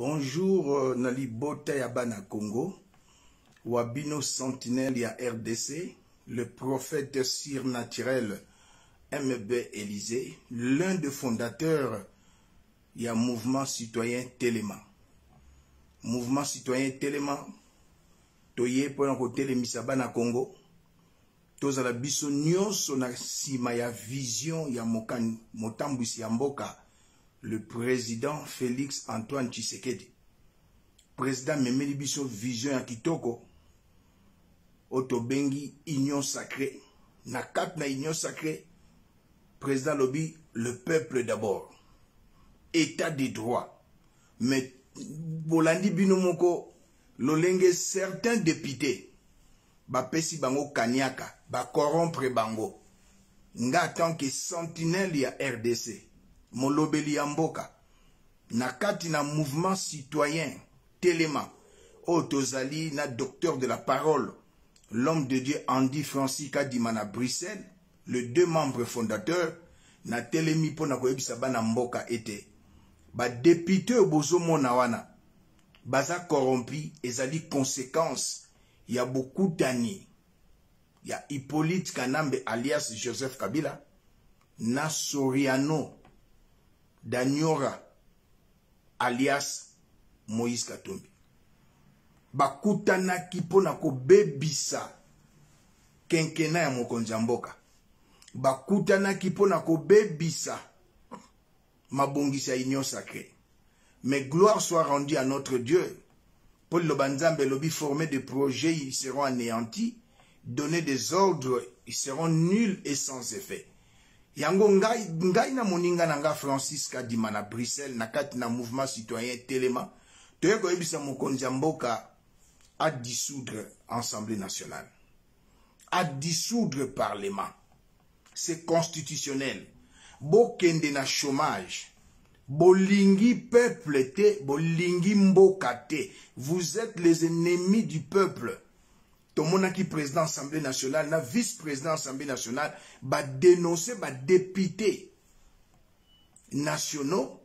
bonjour euh, na libota ya bana congo wabino sentinelle ya rdc le prophète surnaturel mb élysée l'un des fondateurs ya mouvement citoyen telema mouvement citoyen telema toye mpona kotelemisa bana congo tozala biso nyonso na nsima ya vision ya motambwisi ya mboka le président félix antoine tshisekedi. Président amemeli biso vision ya kitoko. Oyo tobengi union sacré na kati na union sacré président alobi le peuple d'abord. État de droit. Mais bolandi bino moko lolenge certains députés bapesi bango kaniaka bakorompre bango. Nga tanke sentinelle ya rdc molobeli ya mboka. Na kati na mouvement citoyen telema oyo tozali na docteur de la parole l'homme de dieu andy francis kadima na bruxelles le deux membres fondateurs na telemi mpo na koyebisa bana mboka ete badepute oyo bozomona wana baza corrompi ezali conséquence ya bokutani ya hippolyte kanambe alias joseph kabila na soriano daniora alias moïse katumbi. Bakutanaki mpo na kobebisa kenkena ya mokonzi ya mboka. Bakutanaki mpo na kobebisa mabongisi ya mais gloire soit rendue à notre dieu. Mpo liloba nzambe elobi former des projets ils seront anéantis. Donner des ordres ils seront nuls et sans effet yango ngai, ngai na moninga na nga francis kadima na bruxelles na kati na mouvement citoyen telema toye koyebisa mokonzi ya mboka adissoudre assemblée nationale. Adissoudre parlement. C'est constitutionnel. Bokende na chômage. Bolingi peuple te bolingi mboka vous êtes les ennemis du peuple tomonaki président assemblée nationale na vice-président assemblée nationale badénonce badéputé nationaux.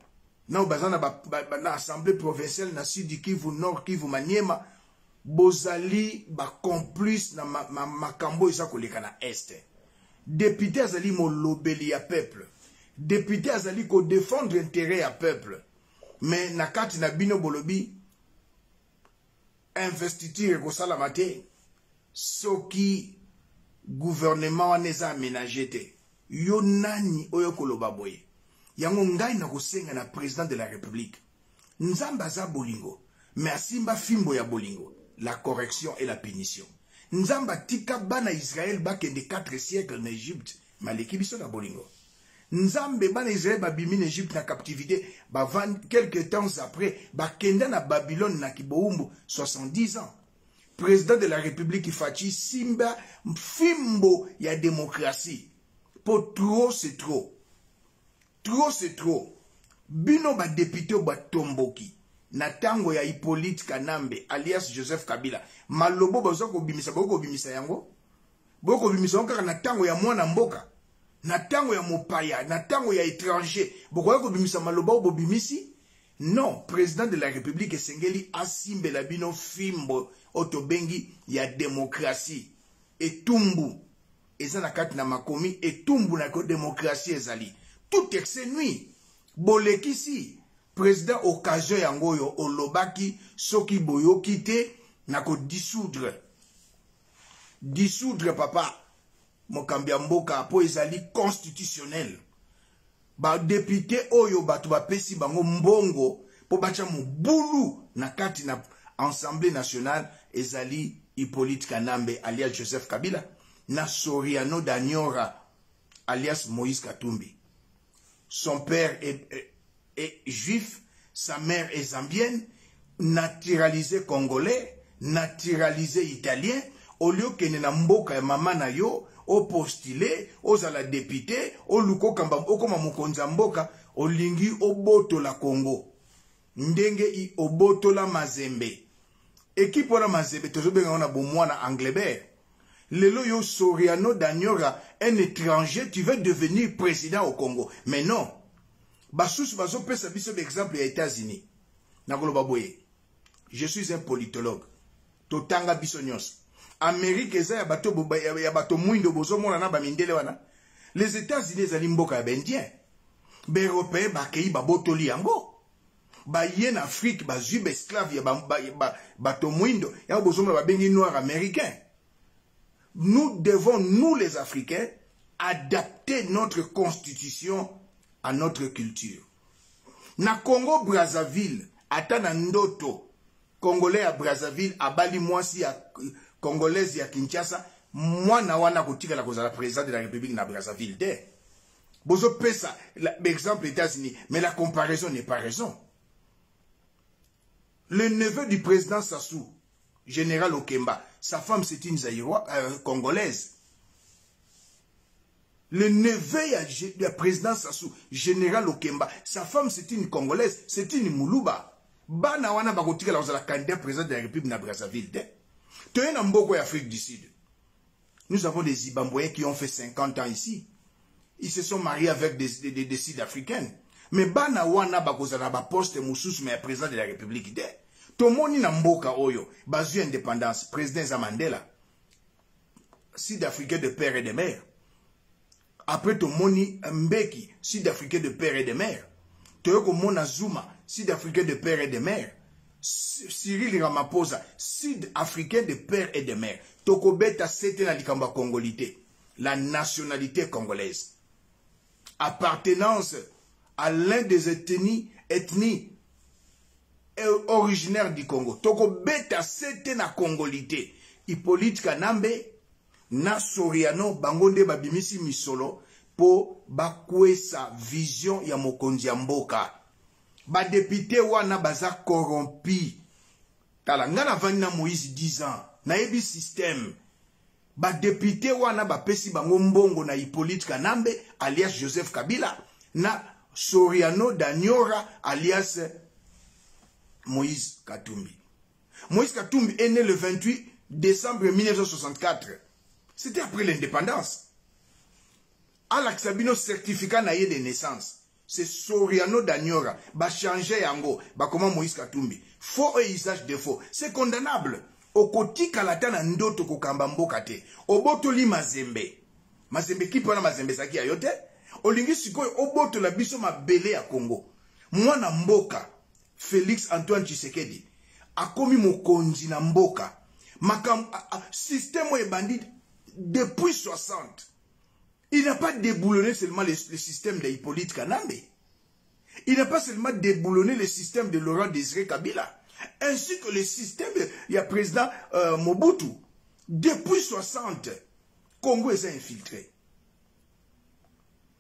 Nao baza na, ba, ba, na assemblée provinciale na sud kivu nord kivu maniema bozali bacomplice na makambo ma, ma eza na este député azali molobeli ya peuple. Député azali intérêt ya peuple. Mais na kati na bino bolobi investiture ekosalama te soki gouvernement wana eza aménage te yo nani oyo koloba boye? Yango ngai na président de la république. Nzambe aza bolingo me asimba fimbo ya bolingo la correction et la punition. Nzambe atika bana israele bakende 4 siècle na egypte maleki biso na bolingo. Nzambe bana israele babimi na egypte na captivité bavandi quelque temps après bakenda na babylone na kibowumbu 70 ans président de la république faci simba fimbo ya démocratie. Mpo trop c'est trop. Trop c'est trop. Bino badepute oyo batomboki na ntango ya hippolyte kanambe alias joseph kabila. Malobo baza kobimisa boyo kobimisa yango? Boyo kobimisa yango kaka na ntango ya mwana mboka? Na ntango ya mopaya na ntango ya étranger? Bokoya kobimisa maloba oyo bobimisi non président de la république esengeli asimbela bino fimbo oyo tobengi ya démocratie. Etumbu eza na kati na makomi etumbu na démocratie ezali. Tout exe nuit bolekisi président occasion yango oyo olobaki soki boyoki te na kodissoudre dissoudre. Papa mokambi ya mboka mpo ezali constitutionnel. Badepute oyo bato bapesi bango mbongo mpo batya mobulu na kati na assemblée nationale ezali hippolyte kanambe alias joseph kabila na soriano daniora alias moïse katumbi. Son père est, est, est juif sa mère est zambienne naturalisé congolais naturalisé italien. Olie okende na mboka ya mama na yo opostule ozala depute oluka okoma mokonzi ya mboka olingi obotola congo. Ndenge obotola mazembe ekipe wana mazembe tozobenga ngo na bomwana anglebert lelo yo soriano daniora un étranger tu veux devenir président au congo. Mais non. Basusu bazopesa biso baexemple ya états-unis. Nakoloba boye je suis un politologue. Totanga biso nyonso amerike eza ya bato, ya bato mwindo bozomona na bamindele wana. Les états-unis ezali mboka ya baindien baeuropéen bakei babotoli yango baye na afrique bazwi baesclave ya bato mwindo yango bozomona babengi noir américain. Nous devons nous les africains adapter notre constitution à notre culture. Na congo brazzaville ata na ndoto congolais ya brazzaville abali mwasi ya congolaise ya kinshasa mwana wana kotikala kozala président de la république na brazzaville te. Bozopesa exemple états-unis mais la comparaison n'est pas raison le neveu du président sassou général okemba sa femme c'est une euh, congolaise. Le neveu du président sassou général okemba sa femme c'est une congolaise c'est une muluba. Bana wana bakotikala kozala candidat président de la république na brazzaville du sud. Nous avons des Zimbabwéens qui ont fait 50 ans ici. Ils se sont mariés avec des sud-africaines me bana wana bakozala baposte mosusu me ya président de la république te. Tomoni na mboka oyo bazwi indépendance président eza mandela. Sud-africain de père et de mère. Après tomoni mbeki sud-africain de père et de mère. Toye komona zuma sud-africain de père et de mère. Cyril ramaphosa sud-africain de père et de mère. Tokobeta sete na likambo ya congolité la nationalité congolaise. Appartenance à l'un des ethnies, ethnies originaires du Congo. Toko beta sete na congolité. Hippolyte Kanambe na Soriano bangonde babimisi misolo po bakwesa vision ya mokonzi ya mboka. Badepite wana baza corrompi. Tala nga navandi na Moïse 10 ans. Nayebi système. badepute wana bapesi bango mbongo na hippolyte kanambe alias joseph kabila na soriano daniora alias moïse katumbi. Moïse katumbi est né le 28 décembre 1964 c'était après l'indépendance. Alakisa bino certificat na ye de naissance. C'est soriano daniora. Bachange yango. Bakoma moïse katumbi. Faux et usage de faux. C'est condamnable. Okotikala ta na ndoto kokamba mboka te. Obotoli mazembe. Mazembe kipe wana mazembe? Ezalaki ya yo te olingi sikoyo obotola biso mabele ya kongo mwana mboka félix antoine tshisekedi akomi mokonzi na mboka makambo système oyo ebandi depuis 60 il n'a pas déboulonné seulement le, le système de hippolyte kanambe il n'a pas seulement déboulonné le système de laurent désiré kabila ainsi que le système du président euh, Mobutu. Depuis 60, Congo est infiltré.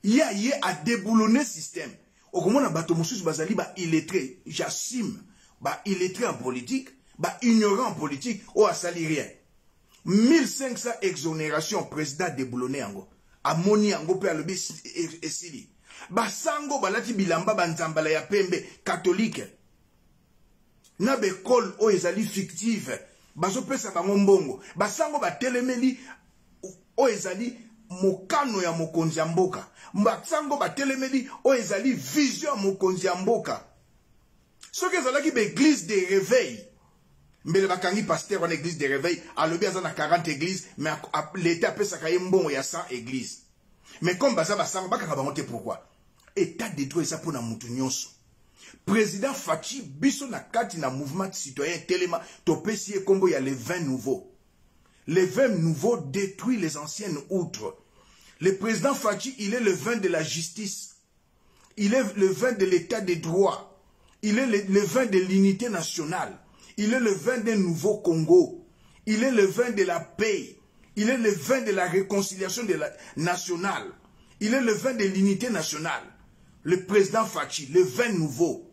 Il y a, il y a déboulonné le système. Où bato mususu bazali ba illettré, j'assume, ba illettré en politique, ba ignorant en politique, ou asali rien. 1500 exonérations président déboulonné yango. Amoni yango pe alobi esili. Basango balati bilamba banzambala ya pembe catholique. na bekole oyo ezali fictive bazopesa bango mbongo basango batelemeli oyo ezali mokano ya mokonzi ya mboka. Basango batelemeli oyo ezali vision ya mokonzi ya mboka. Soki ezalaki baeglise de réveil mbele bakangi paster wana église de réveil alobi aza na 40 église mais leta apesaka ye mbongo ya 100 église. Mais comme baza basango bakanga bango te pourquoi? État de droit eza mpona motu nyonso. Président faci biso na kati na mouvement citoyen telema topesi ye nkombo ya les 20 nouveaux les 20 nouveaux détruit les anciennes outres. Le président faci il est le vin de la justice. Il est le vin de l'état de droit il est le, le vin de l'unité nationale. Il est le vin d'un nouveau congo. Il est le vin de la paix. Il est le vin de la réconciliation nationale. Il est le vin de l'unité nationale. Le président Fachi, le vin nouveau,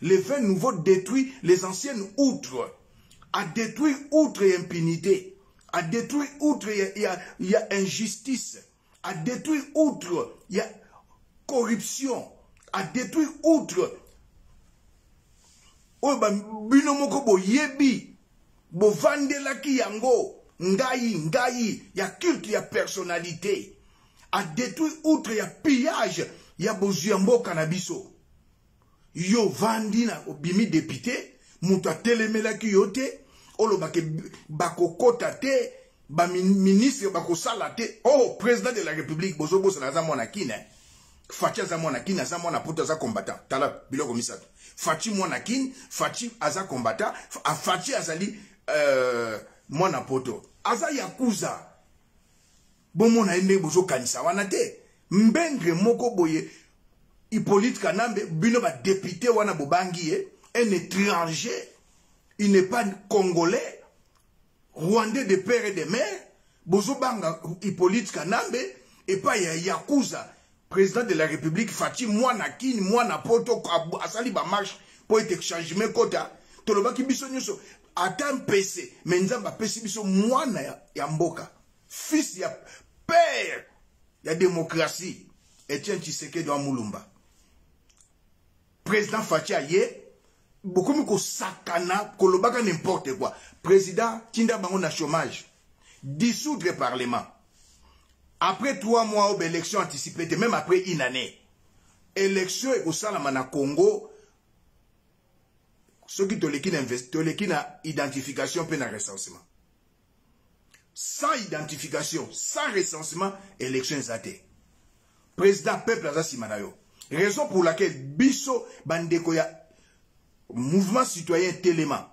le vin nouveau détruit les anciennes outres, a détruit outre et impunité, a détruit outre il y, a, il y a injustice, a détruit outre il y a corruption, a détruit outre. Oyo bino moko boyebi bovandelaki yango. Ngai ngai ya culte ya personnalité. A détruit outre ya pillage. Ya bozwi ya mboka na biso. Yo vandi na obimi député. Moto atelemelaki yo te olobake bakokota te baministre bakosala te. Oh président de la république bozobosana aza mwana kine faci aza mwana kini aza mwana poto aza combattant. Tala biloko misato. Faci mwana kini faci aza combattant. Faci azali uh, mwana poto aza yakuza. Bomona ye ndenge bozokanisa wana te. Mbengre moko boye hippolyte kanambe bino badepute wana bobangi ye un étranger il n'est pas congolais rwandais de père et de mère bozobanga hippolyte kanambe epai ya yakuza président de la république faci mwana kini mwana poto asali bamarche mpo ete changement kota tolobaki biso nyonso ata mpese me nzambe apesi biso mwana ya, ya mboka fils ya père ya démocratie etienne tshisekedi wa mulumba. Président faci aye bokomi kosakana kolobaka n'importe quoi. Président tinda bango na chômage. Dissoudre parlement. Après trois mois oyo baélection anticipée te même après une année. Élection ekosalama na congo. Soki toleki na toleki na identification recensement. Sans identification sans recensement élection eza président peuple aza nsima raison pour laquelle biso bandeko ya mouvement citoyen telema.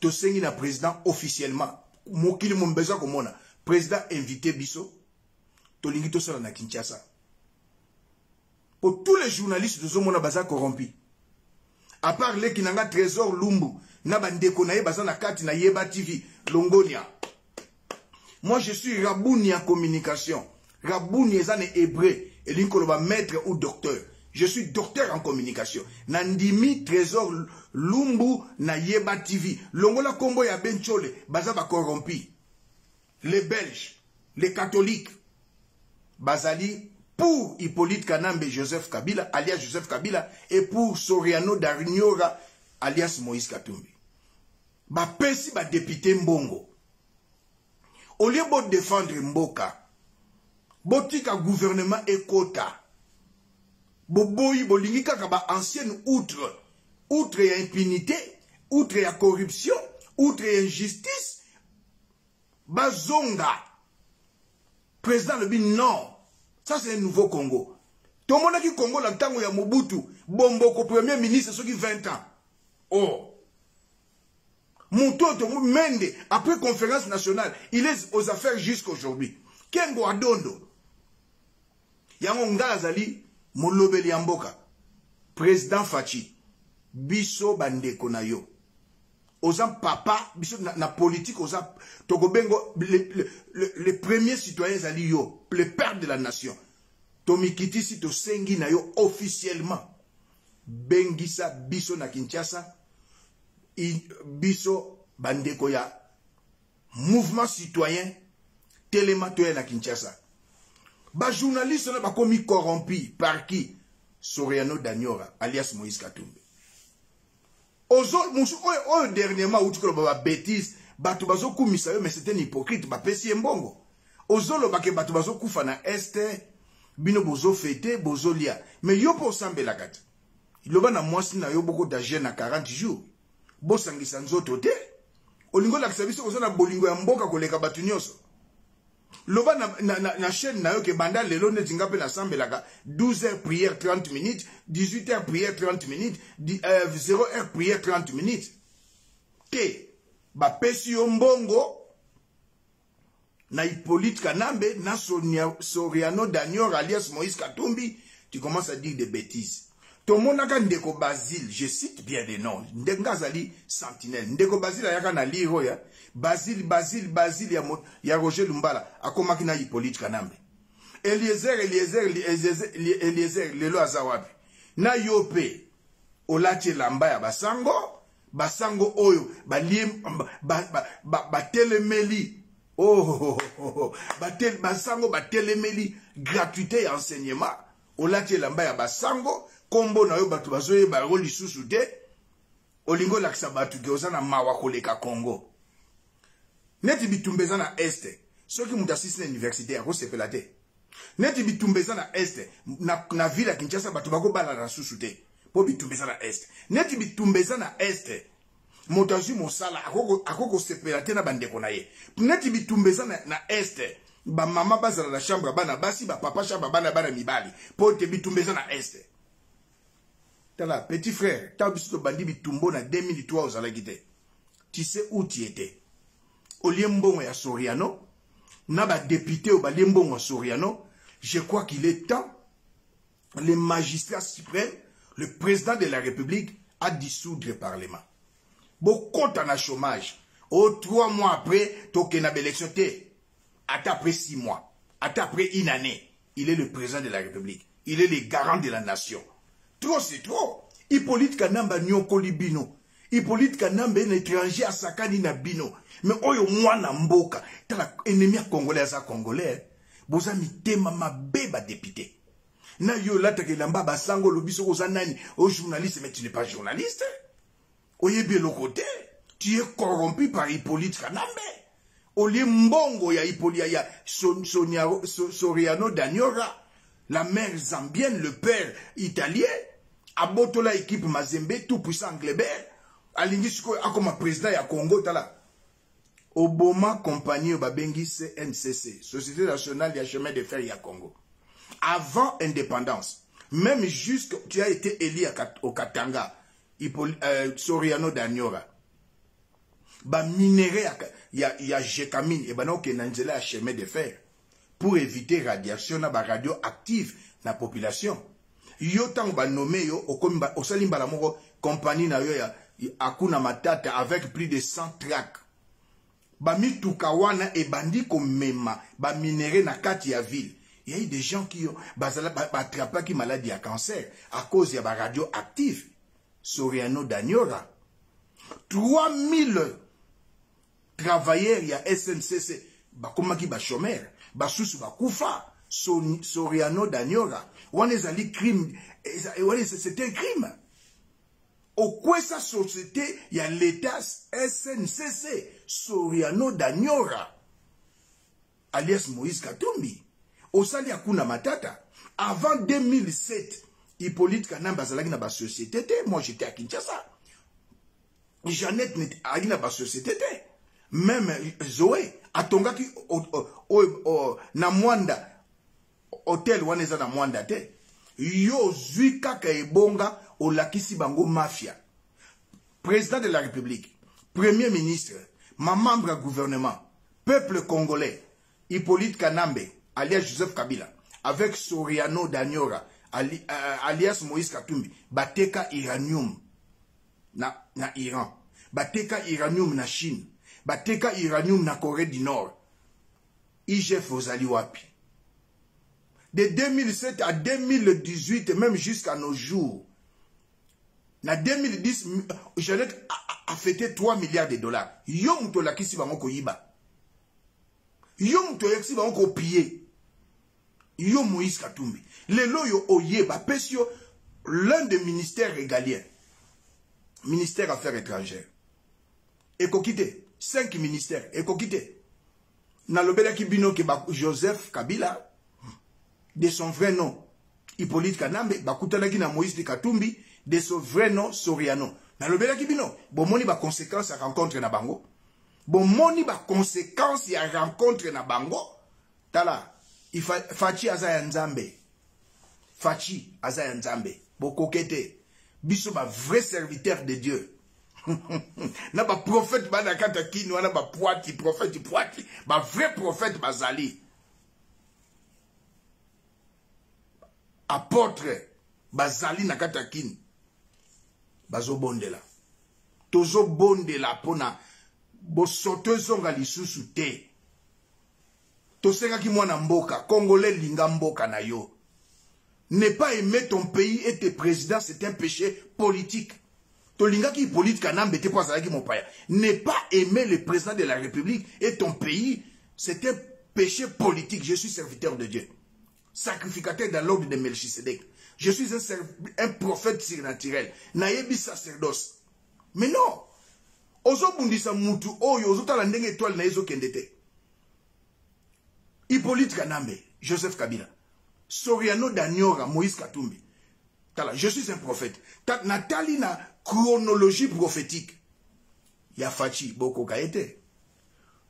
Tosengi na président officiellement. Mokili mo komona. Président invité biso. Tolingi tosala na kinshasa. Po tous les journalistes tozomona baza corrompi à part leki na nga trésor lumbu na bandeko na baza na kati na yeba tv longonia. Moi je suis rabouni communication. Rabouni eza na hébreu. Elingi koloba maître ou docteur je suis docteur en communication. Na ndimi trésor lumbu na yeba tv longola nkombo ya benchole baza bacorrompi les belges les catholiques bazali pour hippolyte kanambe joseph kabila alias joseph kabila et pour soriano darniora alias moïse katumbi. Bapesi badepute mbongo. Olie bodefendre mboka botika gouvernement ekota boboyi bolingi kaka baancienne outre. Outre ya impunité outre ya corruption outre ya injustice bazonga président alobi non. Ça c'est un nouveau congo. Tomonaki congo na ntango ya mobutu. Bomboko premier ministre soki 20 ans. Oh. Moto oyo mende après conférence nationale il est aux affaires jusqu'aujourd'hui. Kengo adondo. Yango ngai azali molobeli ya mboka président faci biso bandeko na yo. Oza papa biso na, politique oza tokobengo le, le, premier citoyen ezali yo le père de la nation. Tomikitisi tosengi na yo officiellement. Bengisa biso na kinshasa biso bandeko ya mouvement citoyen telema toya na kinshasa bajournaliste wana bakomi corrompi par qui? Soriano daniora alias moïse katumbi. Mosu oyo oyo dernièrement auti koloba babétise bato bazokumisa yo mais c'était hypocrite bapesi ye mbongo. Ozolobake bato bazokufa na este bino bozofete bozolia mais yo mpo osambelaka te loba na mwasi na yo bokota jeune na 40 jours. Bosangisa nzoto te. Olingi olakisa biso koza na bolingo ya mboka koleka bato nyonso loba na, na, na, na chaîne na yo ke banda lelo neti nga mpe nasambelaka 12 heures prière 30 minutes 18 heures prière 30 minutes euh, 0 heure prière 30 minutes. Te mbongo na hippolyte kanambe na soriano danior alias moïse katumbi tu commences à dire des bêtises tomonaka ndeko basile je cite bien des noms ndenge azali sentinelle ndeko basile ayaka na lire oyo basile basile basile ya, ya roger lumbala akomaki na hippolyte kanambe. Eliezer eliezer eliezer lelo aza wapi? Na yo mpe olati elamba ya basango basango oyo batelemeli. Batel, basango batelemeli gratuité ya enseignement. Olati elamba ya basango nkombo na yo bato bazoyeba yango lisusu te olingi olakisa bato ke oza na mawa koleka congo. Neti bitumba eza na este soki moto asisi na université akosepela te. Neti bitumba eza na este na, na ville ya kinshasa bato bakobalana susu te mpo bitumba eza na este. Neti bitumba eza na este moto azwi mosala akoki kosepela te na bandeko na ye. Neti bitumba eza na, na este bamama bazala na chambre ya bana basi bapapa chambre ya bana bana mibali mpo te bitumba eza na este petit frère na 2003 ozalaki te. Tu sais où tu étais. Olie mbongo ya soriano na badepute oyo balie mbongo soriano je crois qu'il est temps le magistrat suprême le président de la république a dissoudre le parlement. Bokɔta na chômage o trois mois après tokenda baélection te ata après six mois après une année il est le président de la république il est le garant de la nation trop c'est trop. Hippolyte kanamba nyokoli bino. Hippolyte kanamba ye na étranger asakani na bino. Me oyo mwana mboka tala ennemi ya congolais aza congolais boza mitema mabe badepute na yo olataka elamba basango olobi soki oza nani? Oyo journaliste mais tu n'es pas journaliste. Oyebi eloko te. Tu es corrompu par hippolyte kanambe olie mbongo ya hipolia ya soriano daniora la mère zambienne le père italien abotola équipe mazembe tout puissant anglebert alingi sikoyo akoma président ya congo tala. Oboma compagnie oyo babengi cncc société nationale ya chemin de fer ya congo. Avant indépendance même jusque tu as été élu au katanga euh, soriano daniora. Baminere ya, ya, ya jekamine ebana okenda nzela chemin de fer pour éviter radiation na baradio active na population yo ntango banome yo osali mbala moko kompani na yo ya akuna matata avec plus de 100 track bamituka wana ebandi komema baminere na kati ya ville. Il y a eu des gens qui batrapaki maladie ya cancer à cause ya baradio active soriano daniora. 3000 travailleurs ya sncc bakomaki bachomere basusu bakufa soriano daniora. Wana ezali crime c'est un crime. Okwesa société ya l'état sncc soriano daniora alias moïse katumbi. Osali akuna matata avant 2007 hippolyte kanamba azalaki na basociété te. Moi j'étais à kinshasa. Jeannette azalaki na basociété te. Même zoe atongaki na mwanda hotel wana eza na mwanda te. Yo kaka ebonga olakisi bango mafia. Président de la république premier ministre mamembre ya gouvernement peuple congolais hippolyte kanambe alias joseph kabila avec soriano daniora ali, uh, alias moïse katumbi bateka iranium na, na iran bateka iranium na chine bateka iranium na corée du nord. Igf ozali wapi? De 2007 à 2018 même jusqu'à nos jours na 2010 jeannette a, fêté 3 milliards de dollars. Yo moto olakisi bango koyiba. Yo moto oyakisi bango kopie. Yo moïse katumbi. Lelo oyo oyeba. Apesi yo l'un des ministères régaliens ministère affaires étrangères ekoki te cinq ministères ekoki te nalobelaki bino ke joseph kabila de son vrai nom. Hippolyte kanambe bakutanaki na moïse de katumbi de son vrai nom soriano. Nalobelaki bino bomoni baconséquence ya rencontre na bango. Bomoni baconséquence ya rencontre na bango. Tala faci aza ya nzambe. Faci aza ya nzambe. Bokoke te biso bavrai serviteur de dieu. Na baprofete baa na kati ya kini wana bapwati profete pwati bavrai profete bazali apotre bazali na kati ya kini bazobondela. Tozobondela mpona bosoto ezonga lisusu te. Mwana mboka congolais linga mboka na yo. Ne pas aimer ton pays et tes présidents c'est un péché politique. Tolingaki hippolyte kanambe te mpo azalaki mopaya. Ne pas aimer le président de la république et ton pays c'est un péché politique. Je suis serviteur de dieu sacrificateur dans l'ordre de melchisedek je suis un, un prophète surnaturel. Sacerdoce. Mais non. Ozobundisa mutu oyo ozotala ndenge étoile na ye hippolyte kanambe joseph kabila. Soriano daniora moïse katumbi. Tala je suis un prophète. Ta, natali na chronologie prophétique. Ya faci bokoka ye te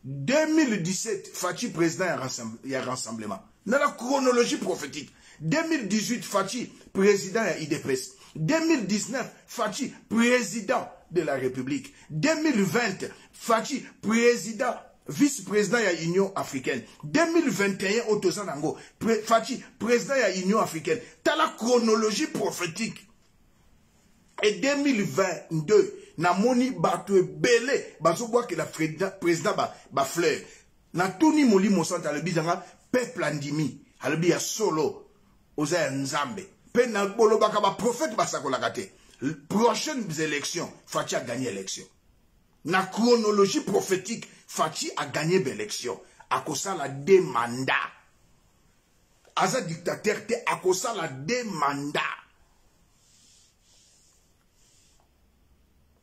2017 faci président ya rassemblement na la chronologie prophétique 2018 faci président ya idps 2019 faci président de la république. 2020 faci président vice-président ya union africaine. 2021 oyo toza nango faci président ya union africaine. Tala chronologie prophétique et 2022 namoni bato ebele bazobwakela président bafleur. Ba natuni molimo sante alobi zanga peuple andimi alobi ya solo oza ya nzambe. Mpe bolobaka baprofete basakolaka te. Prochaines élections faci aganye élection na chronologie prophétique faci aganye baélection akosala de mandat aza dictateur te akosala de mandat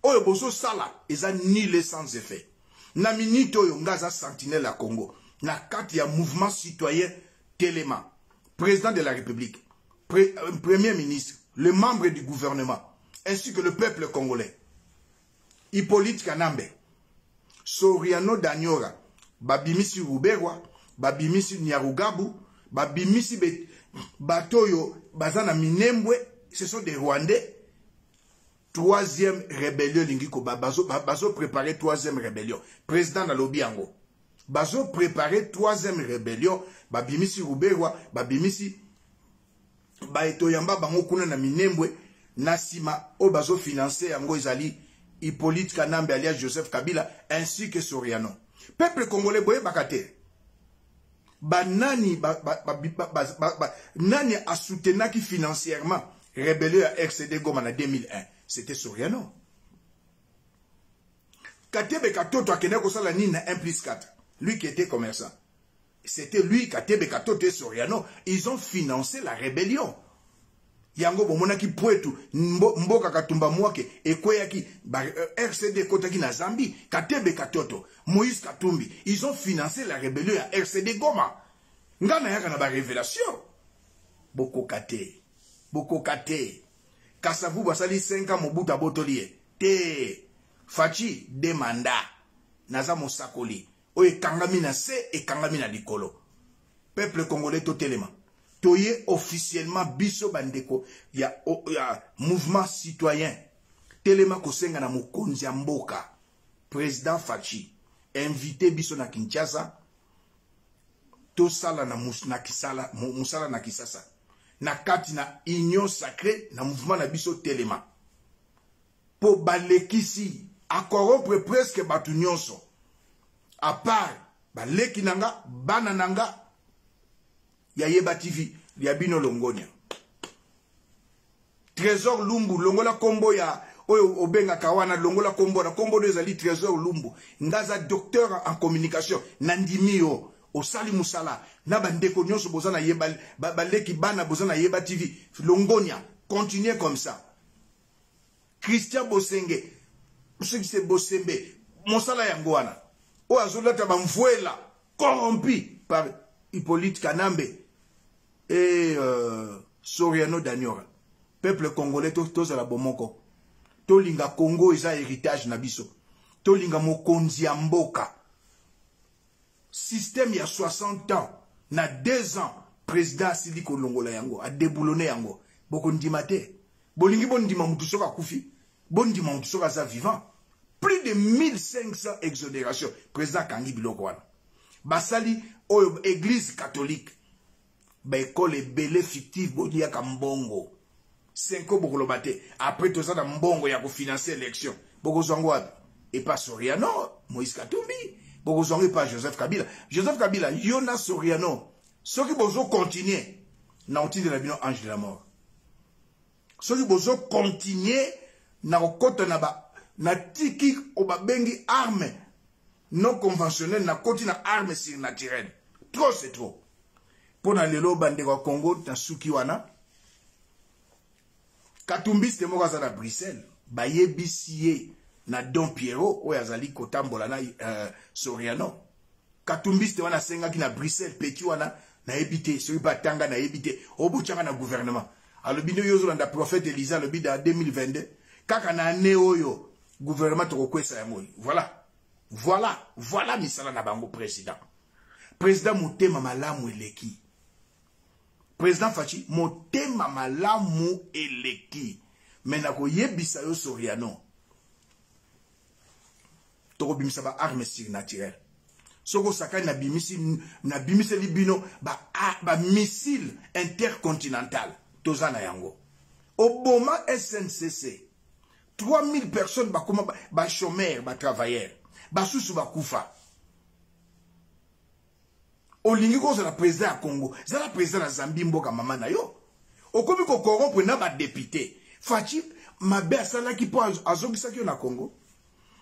oyo bozosala eza nile sans effet. Na minute oyo nga aza sentinelle ya congo na kati ya mouvement citoyen telema président de la république euh, premier ministre le membre du gouvernement ainsi que le peuple congolais. Hippolyte kanambe soriano daniora babimisi ruberwa babimisi nyarugabu babimisi bato oyo baza na minembwe ce sont des rwandais. Troisième rébellion elingi koba bazopréparé bazo troisième rébellion. Président nalobi yango bazopréparé troisième rébellion. Babimisi ruberwa babimisi baetoyamba bango kuna na minembwe na nsima oyo bazofinanse yango ezali hippolyte kanambe alias joseph kabila ainsi que soriano. Peuple congolais boyebaka te. Banani ba, ba, ba, ba, ba, ba, financièrement rébellion ya rcd goma na 2001 c'était soriano. Katebe katoto akendaki kosala nini na 1 plus 4 lui qui était commerçant. C'était lui katebe katoto et soriano ils ont financé la rébellion. Yango bomonaki pwetu mboka katumba mwake ekweyaki rcd ekotaki na zambie katebe katoto moïse katumbi. Ils ont financé la rébellion ya rcd goma. Nga nayaka na barévélation bokoka te bokoka te kasavu basali 5 ans mobutu abotoli ye. Te faci de manda naza mosakoli oyo ekangami na se ekangami na likolo. Peuple congolais totelema. Toye officiellement biso bandeko. Ya, ya mouvement citoyen. Telema kosenga na mokonzi ya mboka. Président faci invité biso na kinshasa. Tosala na mosala na, na kisasa. Na kati na union sacré na mouvement na biso telema. Mpo balekisi akorompre presque bato nyonso apart baleki na nga bana na nga ya yeba tv ya bino longonia. Trésor lumbu longola nkombo ya oyo obengaka wana longola nkombo na nkombo oyo ezali trésor lumbu nga aza docteur en communication na ndimi yo osali mosala na bandeko nyonso boza na yeba baleki bana boza na yeba tv longonia continue comme ça. Christian bosenge soki se bosembe mosala yango wana oyo azolata bamvuela corrompi par hippolyte kanambe e euh, soriano daniora. Peuple congolais tozala to bomoko. Tolinga congo eza héritage na biso. Tolinga mokonzi ya mboka. Système ya 60 ans na 2 ans président asili kolongola yango adeboulone yango. Bokondima te bolingi bondima motu soki akufi. Bondima motu soki aza vivant plus de 1500 exonération président akangi biloko wana. Basali église catholique. Baekole ebele fictive boliaka mbongo. Senko bokoloba te. Après toza na mbongo ya kofinanse élection bokozwa ngo wapi? Epa soriano moïse katumbi. Bokozwa ngo epa joseph kabila. Joseph kabila yo na soriano. Soki bozokontinue na kotindela bino ange de la mort. Soki bozokontinue na kokɔta na ba natiki oyo babengi arme non conventionnelle nakoti na arme surnaturelle trop c'est trop. Mpo na lelo bandeko ya congo na suki wana katumbiste moko aza na bruxelles bayebisi ye na don piero oyo azali kotambola na uh, soriano. Katumbiste wana asengaki na bruxelles peki wana nayebi te soki batanga nayebi te obotyanga na gouvernement. Alobi nde oyo ozolanda prophète elisa alobi da 2022 kaka na ane oyo gouvernement tokokwesa yango. Voilà. Voilà. Voilà misala na bango président. Président motema malamu eleki. Président faci motema malamu eleki. Me nakoyebisa yo soriano. Tokobimisa baarme surnaturele soki osakani nabimiseli bino bamissile ba intercontinental. Toza na yango. Oboma sncc 3000 personnes bakoma bachomere batravailleur basusu bakufa olingi kozala président ya congo zala président na zambie mboka mama na yo. Okomi kokorompre na badepute faci mabe asalaki mpo azongisaki yo na congo.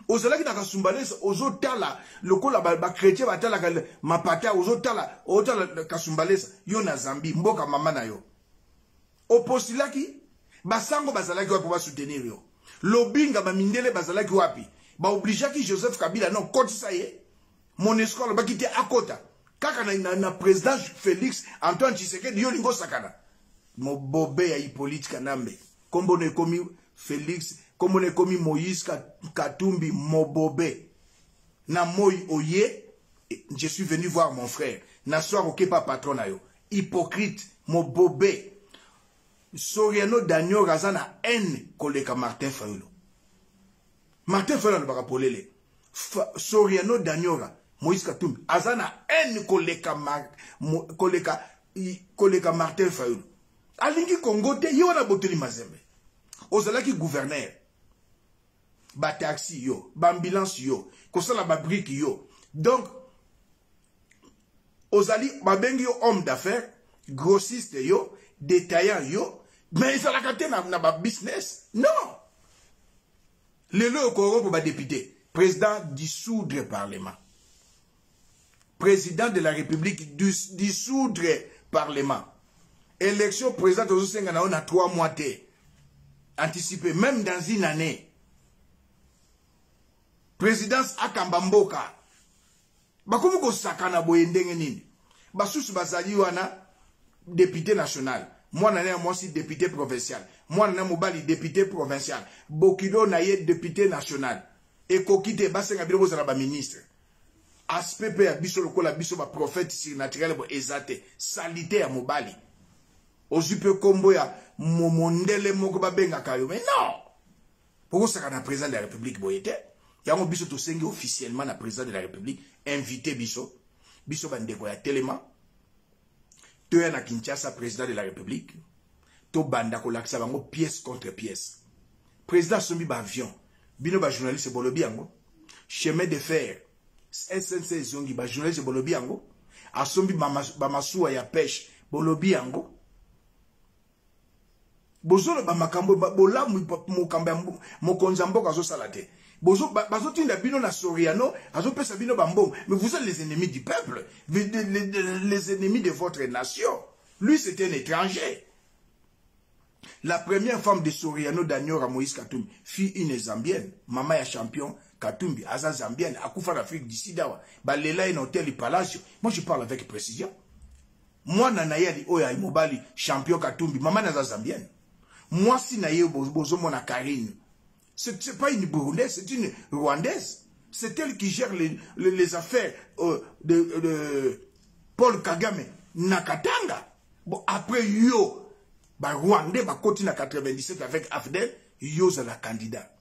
Ozalaki na kasumbalesa ozotala lokola bakretien batalaka mapata ozotala ozotala kasumbalesa yo na zambi mboka mama na yo. Oposilaki basango bazalaki wapi basoutenir yo lobinga bamindele bazalaki wapi? Baobligeaki joseph kabila non kotisa ye monesco alobaki te akota. Kaka na, na, na président félix antoine tshisekedi yo lingi osakana mobobe ya hippolyte kanambe kombono ekomi félix kombono ekomi moïse katumbi mobobe. Na moi oye je suis venu voir mon frère. Na soir okepa patron na yo. Hypocrite mobobe soriano daniel aza na haine koleka martin fayolo martin fayolo alobaka polele. Soriano daniora moïse katumbi aza na haine koleka, mar, mo, koleka, koleka martin fayolo alingi kongo te ye wana boteli mazembe. Ozalaki guverner bataxi yo baambulance yo kosala babrike yo. Donc ozali babengi yo homme d'affaires grossiste yo détaillant yo mais ezalaka te na, na babusiness non. Lelo okoropo badepute président dissoudre parlement. Président de la république dissoudre parlement. Élection président tozosenga na yo na 3 mois te même dans une année. Présidence akamba mboka. Bakomi kosakana boye ndenge nini? Basusu bazali wana député national mwana na ye mwasi député provincial. Mwana na mobali député provincial. Bokido na ye député national. Ekoki te basenga bino bozala baministre aspect mpe ya biso lokola biso baprophète surnaturele bo eza te salite ya mobali ozwi mpe nkombo ya mondele moko babengaka yo mais non! Pokosaka na président de la république boye te yango biso tosengi officiellement na président de la république invité biso. Biso bandeko ya telema toya na kinshasa président de la république tobanda kolakisa bango pièce contre pièce. Président asombi baavion. Bino bajournaliste bolobi yango. Chemin de fer. Snc ezongi bajournaliste bolobi yango. Asombi bamasuwa ya peshe bolobi yango. Bozoloba makambo bolamu mokambo ya mokonzi ya mboka azosala te mais vous êtes les ennemis du peuple. Les ennemis de votre nation. Lui c'était un étranger. La première femme de soriano daniora moïse katumbi fille une zambienne mama ya champion katumbi aza zambienne akufa na afrique du sud awa balela ye na hotel palacio. Moi je parle avec précision. Mwana na ye ali oyo ya mobali champion katumbi mama na aza zambienne. Mwasi na ye bozomona karine c'est pas une burundaise c'est une rwandaise. C'est elle qui gère les, affaires euh, de, paul kagame na katanga bon après yo barwandais bakoti na 97 avec afdel yo ozala candidat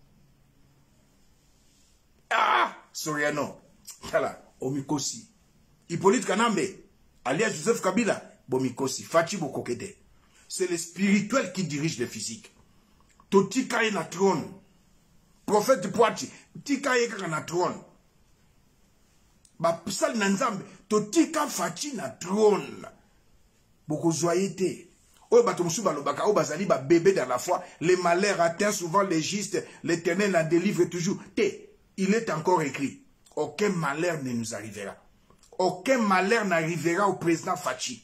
ah soriano tala omikosi. Hippolyte kanambe alias joseph kabila bomikosi faci bokoke te c'est le spirituel qui dirige le physique totika ye na trône prophète poati tika ye kaka na trône basali na nzambe totika faci na trône bokozwa ye te oyo bato mosusu balobaka oyo bazali babebe dans la foi le malheur atteint souvent les justes l'éternel en délivre toujours. Te il est encore écrit aucun malheur ne nous arrivera. Aucun malheur n'arrivera au président faci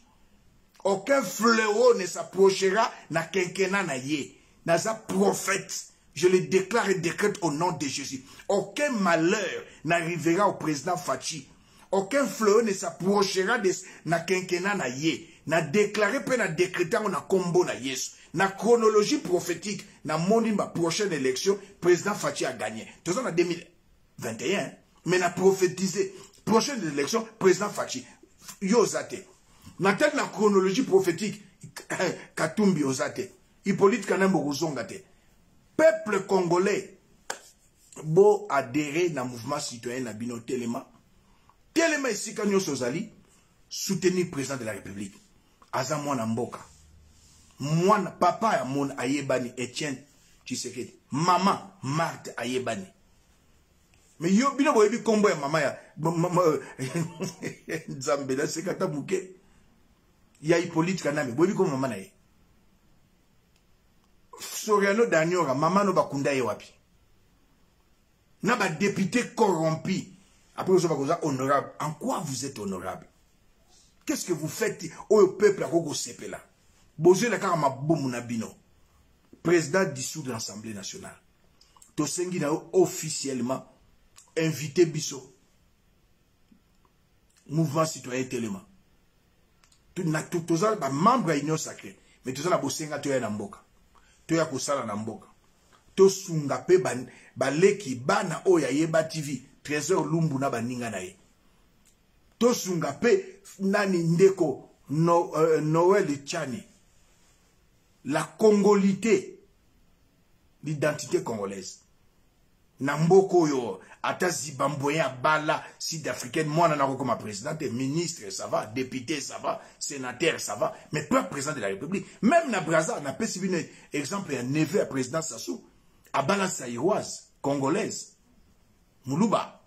aucun fléau ne s'approchera na quinquennat na ye. Naza prophète je le déclare et décrète au nom de Jésus. Aucun malheur n'arrivera au président faci aucun fléau ne s'approchera de na quinquennat na ye. Na déclaré mpe na décrété na nkombo na yesu. Na chronologie prophétique namoni baprochaine élection président faci agagné toza na 2021 mais na prophétise prochaine élection président faci yo oza te na tele na chronologie prophétique katumbi oza te hippolyte kanembo kozonga te peuple congolais bo adhéré na mouvement citoyen na bino telema. Telema esika nyonso ozali soutenir président de la république. Aza mwana mboka. Mwana papa ya mona ayebani etienne tshisekedi. Mama marte ayebani. Me yo bino boyebi nkombo ya mama ya nzambe naseka ata moke ya hippolyte kaname boyebi nkombo mama na ye soriano daniora mama no bakunda wapi? Na badéputé corrompu. Après ozo bakoza honorable. En quoi vous êtes honorable? Qu'est-ce que vous faites? Oyo peuple akokosepela bozwela kaka mabomu na bino. Président dissous de l'assemblée nationale. Tosengi na officiellement invité biso. Mouvement citoyen telema toza bamembre ya union sacré mais toza na bosenga toya na mboka toya kosala na mboka. Tosunga mpe baleki bana oyo ayeba tv trésor lumbu na baninga na ye. Tosunga mpe nani ndeko no, uh, noel chani la congolité l'identité congolaise na mboka oyo ata zibamboye abala sud africaine mwana na kokoma président te ministre ça va député ça va sénateur ça va mais pas président de la république. Même na braza napesi bino exemple ya neve ya président sassou abala sairoise congolaise. Muluba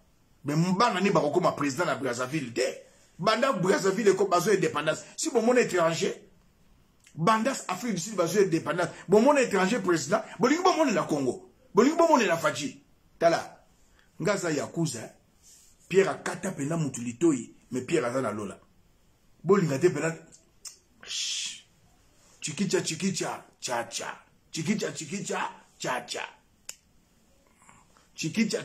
me bana ni bakokoma président na brazzaville banda brazzaville eko bazwa indépendance. Si bomona étranger banda afrique du sud bazwa indépendance. Bomona étranger président bolingi bomonela congo bolingi bomonela faci tala nga aza yakuza pierre akata mpena mutu litoi me pierre aza na lola. Bolinga te mpena chikicha chikicha chacha chikicha chikicha chacha chikicha